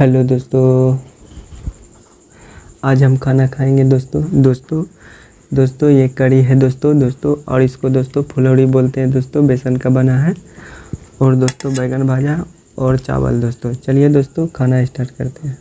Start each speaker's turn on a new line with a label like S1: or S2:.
S1: Hello दोस्तों। आज हम खाना खाएँगे दोस्तों। दोस्तों दोस्तों, ये कड़ी है दोस्तों दोस्तों, और इसको दोस्तों फुलौड़ी बोलते हैं दोस्तों, बेसन का बना है। और दोस्तों, बैगन भाजा और चावल दोस्तों। चलिए दोस्तों, खाना स्टार्ट करते हैं।